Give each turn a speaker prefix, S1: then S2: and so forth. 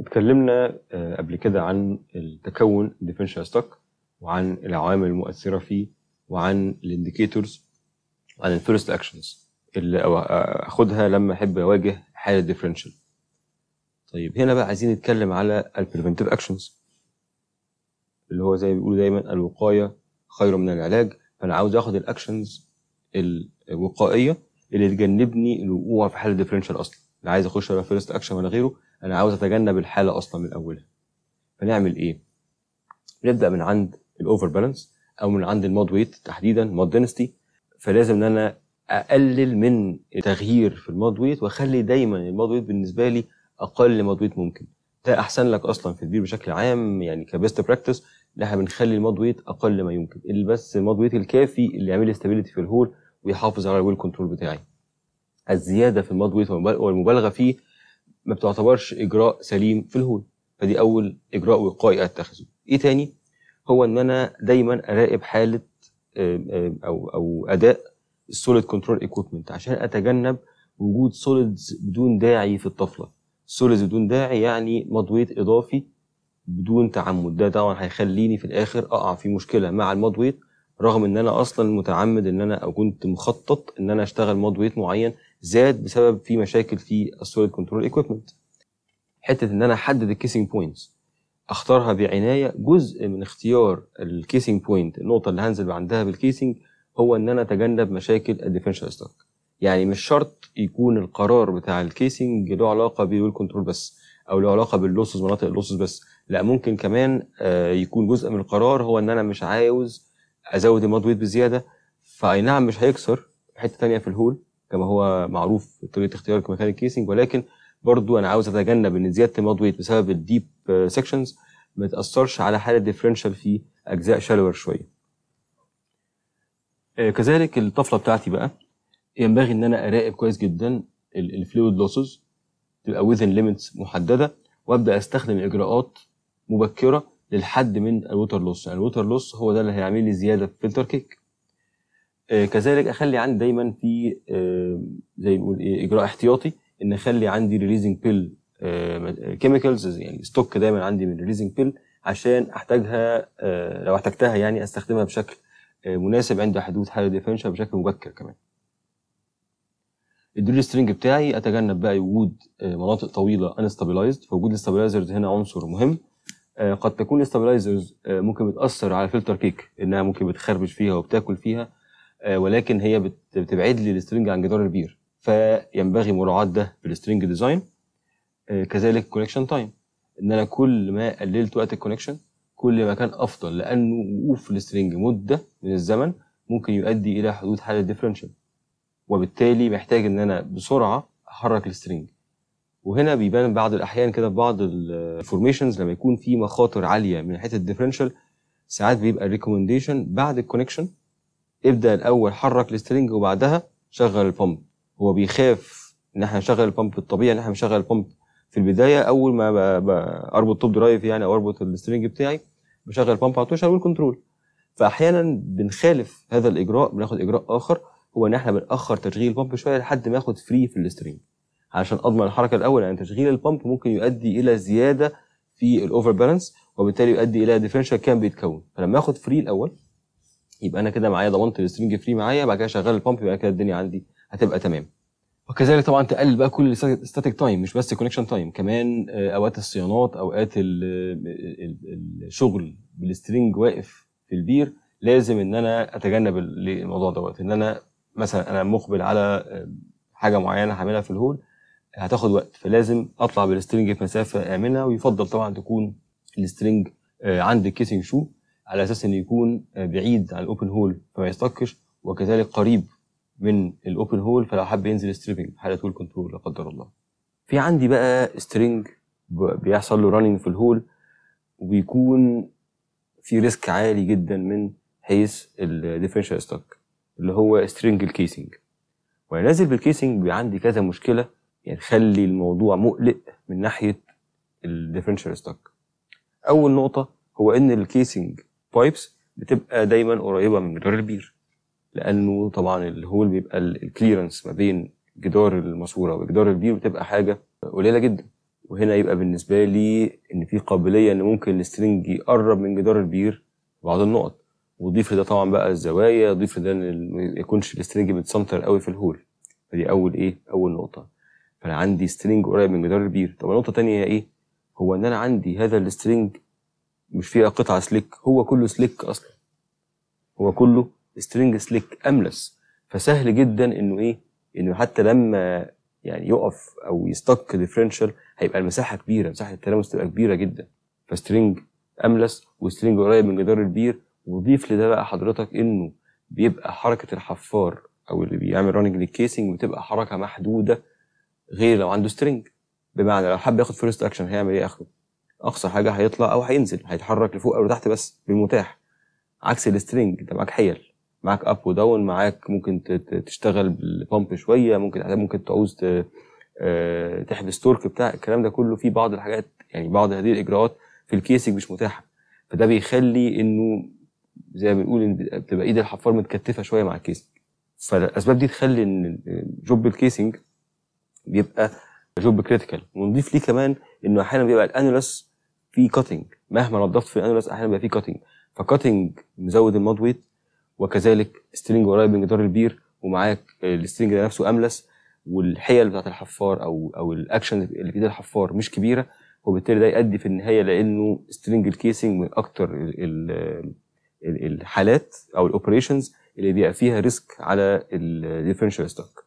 S1: اتكلمنا آه، قبل كده عن التكون ال differential stuck وعن العوامل المؤثرة فيه وعن ال indicators وعن ال first actions اللي أو- أخدها لما أحب أواجه حالة differential طيب هنا بقى عايزين نتكلم على ال preventive actions اللي هو زي ما بيقولوا دايما الوقاية خير من العلاج. فأنا عاوز آخد ال actions الوقائية اللي تجنبني الوقوع في حالة differential أصلا. لا عايز أخش ولا first action ولا غيره. أنا عاوز أتجنب الحالة أصلا من أولها. فنعمل إيه؟ نبدأ من عند ال overbalance أو من عند ال mud weight تحديدا mud density فلازم إن أنا أقلل من التغيير في ال mud weight وأخلي دايما ال mud weight بالنسبة لي أقل mud weight ممكن. ده أحسن لك أصلا في البير بشكل عام يعني ك best practice إن إحنا بنخلي ال mud weight أقل ما يمكن. اللي بس ال mud weight الكافي اللي يعمل لي في ال hole ويحافظ على ال well control بتاعي. الزيادة في ال mud weight والمبالغة فيه ما بتعتبرش إجراء سليم في ال hole فدي أول إجراء وقائي أتخذه. إيه تاني؟ هو إن أنا دايما أراقب حالة أو أو أداء ال solid control equipment عشان أتجنب وجود solids بدون داعي في الطفلة. solids بدون داعي يعني mud weight إضافي بدون تعمد. ده طبعا هيخليني في الآخر أقع في مشكلة مع ال mud weight رغم إن أنا أصلا متعمد إن أنا أو كنت مخطط إن أنا أشتغل mud weight معين زاد بسبب في مشاكل في ال solid control equipment حتة إن أنا أحدد ال casing points أختارها بعناية. جزء من اختيار ال casing point النقطة اللي هنزل عندها بال casing هو إن أنا أتجنب مشاكل ال differential stuck يعني مش شرط يكون القرار بتاع ال casing له علاقة بال well control بس أو له علاقة بال losses مناطق ال losses بس. لا ممكن كمان آه، يكون جزء من القرار هو إن أنا مش عاوز أزود ال mud weight بزيادة. فأي نعم مش هيكسر. حتة تانية في ال hole. كما هو معروف في طريقه اختيار مكان ال casing. ولكن برضو أنا عاوز أتجنب إن زيادة ال mud weight بسبب ال deep sections ما تأثرش على حالة differential في أجزاء shallower شوية. آه، كذلك الطفلة بتاعتي بقى ينبغي إن أنا أراقب كويس جدا ال fluid losses تبقى within limits محددة وأبدأ أستخدم إجراءات مبكرة للحد من ال water loss يعني ال water loss هو ده اللي هيعمل لي زيادة في filter cake آه، كذلك أخلي عندي دايما في آه، زي ما بنقول إيه إجراء احتياطي إن أخلي عندي releasing pill chemicals يعني stock دايما عندي من releasing pill عشان أحتاجها آه، لو احتجتها يعني أستخدمها بشكل آه، مناسب عند حدوث حاله differential بشكل مبكر كمان. ال drill string بتاعي أتجنب بقى وجود آه، مناطق طويلة unstabilized فوجود ال stabilizers هنا عنصر مهم. آه، قد تكون ال stabilizers ممكن بتأثر على filter cake إنها ممكن بتخربش فيها وبتاكل فيها. آه، ولكن هي بت- بتبعد لي ال string عن جدار البير. فينبغي مراعاة ده في ال string design آه، كذلك connection time إن أنا كل ما قللت وقت ال connection كل ما كان أفضل لأنه وقوف ال string مدة من الزمن ممكن يؤدي إلى حدوث حالة differential وبالتالي محتاج إن أنا بسرعة أحرك ال string. وهنا بيبان بعض الأحيان كده في بعض ال formations لما يكون في مخاطر عالية من حتة ال differential ساعات بيبقى ال recommendation بعد ال connection ابدأ الأول حرك ال string وبعدها شغل ال pump هو بيخاف إن إحنا نشغل ال pump الطبيعي إن إحنا نشغل ال pump في البداية. أول ما أربط top drive يعني أو أربط ال string بتاعي بشغل ال pump على طول شغل فأحيانا بنخالف هذا الإجراء بناخد إجراء آخر هو إن إحنا بنأخر تشغيل ال pump شوية لحد ما ياخد free في ال string. علشان أضمن الحركة الأول لأن تشغيل ال pump ممكن يؤدي إلى زيادة في ال overbalance وبالتالي يؤدي إلى differential كان بيتكون. فلما اخد free الأول يبقى أنا كده معايا ضمنت ال string free معايا بعد كده شغل ال pump يبقى كده الدنيا عندي هتبقى تمام. وكذلك طبعا تقلل بقى كل ال static time مش بس connection time كمان آه، أوقات الصيانات أوقات ال- ال- الشغل بال string واقف في البير لازم إن أنا أتجنب ال- الموضوع دوت. إن أنا مثلا أنا مقبل على آه، حاجة معينة هعملها في ال hole هتاخد وقت. فلازم أطلع بال string في مسافة آمنة ويفضل طبعا تكون ال string آه، عند ال casing shoe على أساس إنه يكون بعيد عن ال open hole فما يستكش وكذلك قريب من ال open hole فلو حب ينزل stripping حاله well control لا قدر الله. في عندي بقى string بيحصل له running في ال hole وبيكون في risk عالي جدا من حيث ال differential stuck اللي هو string ال casing وأنا نازل بال casing بيبقى عندي كذا مشكلة يعني تخلي الموضوع مقلق من ناحية ال differential stuck أول نقطة هو إن ال casing pipes بتبقى دايما قريبة من جدار البير لأنه طبعا ال hole بيبقى ال clearance ما بين جدار الماسورة وجدار البير بتبقى حاجة قليلة جدا. وهنا يبقى بالنسبة لي إن في قابلية إن ممكن ال string يقرب من جدار البير بعض النقط. وضيف لده طبعا بقى الزوايا ضيف لده إن ما يكونش ال string متسنتر قوي في ال hole. فدي أول إيه؟ أول نقطة. فأنا عندي string قريب من جدار البير. طب النقطه الثانية هي إيه؟ هو إن أنا عندي هذا ال string مش فيها قطعة slick هو كله slick أصلا. هو كله string slick املس فسهل جدا إنه إيه؟ إنه حتى لما يعني يقف أو ي stuck differential هيبقى المساحة كبيرة مساحة التلامس تبقى كبيرة جدا. ف string املس و string قريب من جدار البير. وضيف لده بقى حضرتك إنه بيبقى حركة الحفار أو اللي بيعمل running لل casing بتبقى حركة محدودة غير لو عنده string بمعنى لو حب ياخد first action هيعمل إيه اخره أقصى حاجة هيطلع أو هينزل هيتحرك لفوق أو لتحت بس بالمتاح عكس ال string أنت معاك حيل معاك up و down معاك ممكن تشتغل بال pump شوية ممكن ممكن تعوز آه، تحبس torque بتاع الكلام ده كله. في بعض الحاجات يعني بعض هذه الإجراءات في ال casing مش متاحة. فده بيخلي إنه زي ما بنقول إن بتبقى إيد الحفار متكتفة شوية مع ال casing فالأسباب دي تخلي إن job ال casing بيبقى job critical ونضيف ليه كمان إنه أحيانا بيبقى ال annulus فيه cutting مهما نضفت في ال annulus أحيانا بيبقى فيه cutting ف cutting مزود ال mud weight وكذلك string قريب من جدار البير ومعاك ال string ده نفسه أملس والحيل بتاعت الحفار أو أو الاكشن اللي في إيد الحفار مش كبيرة وبالتالي ده يؤدي في النهاية لأنه string ال casing من أكتر ال- ال- ال- الحالات أو ال operations اللي بيبقى فيها risk على ال differential stuck